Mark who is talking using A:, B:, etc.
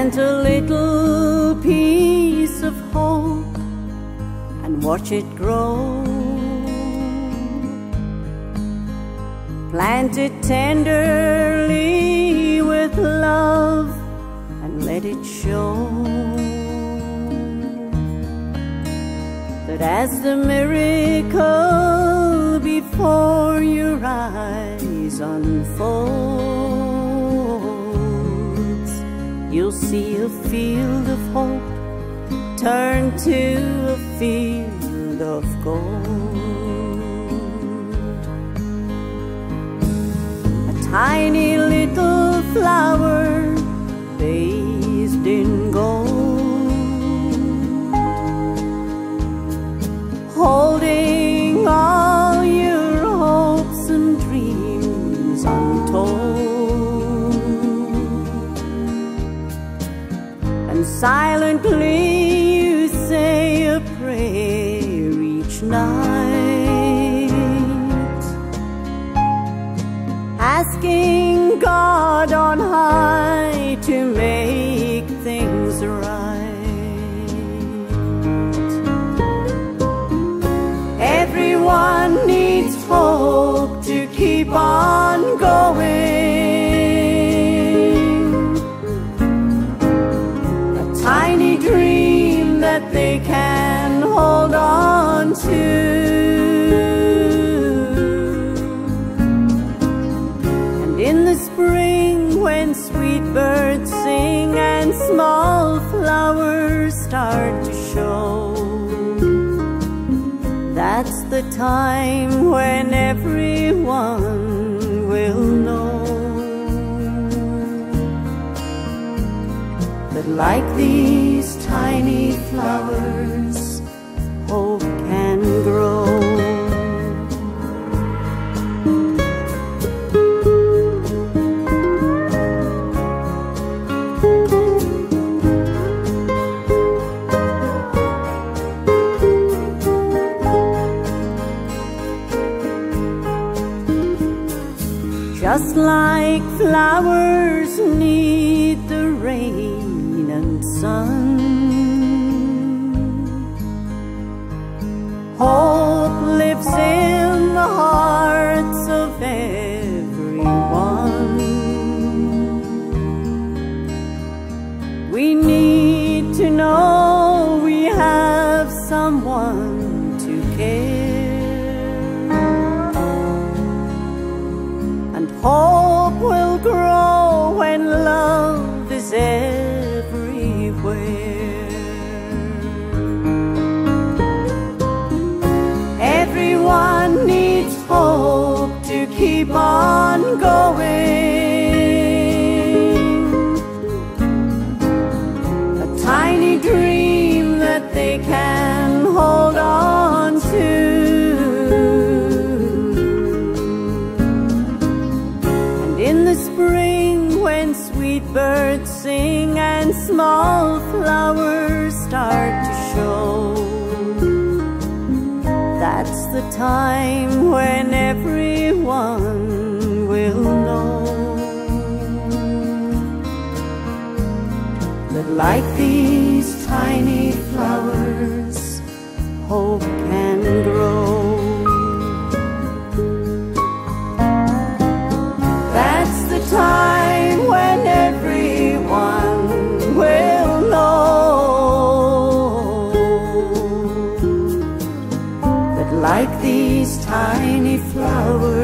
A: Plant a little piece of hope and watch it grow. Plant it tenderly with love and let it show. That as the miracle before your eyes unfolds, you'll see a field of hope turn to a field of gold. A tiny little and silently you say a prayer each night, when sweet birds sing and small flowers start to show, that's the time when everyone will know that, like these tiny flowers, Just like flowers need the rain and sun, hope lives in the hearts of everyone. We need to know keep on going. A tiny dream that they can hold on to. And in the spring, when sweet birds sing and small flowers start to show, that's the time when everyone will know that, like these tiny flowers, hope can grow. These tiny flowers,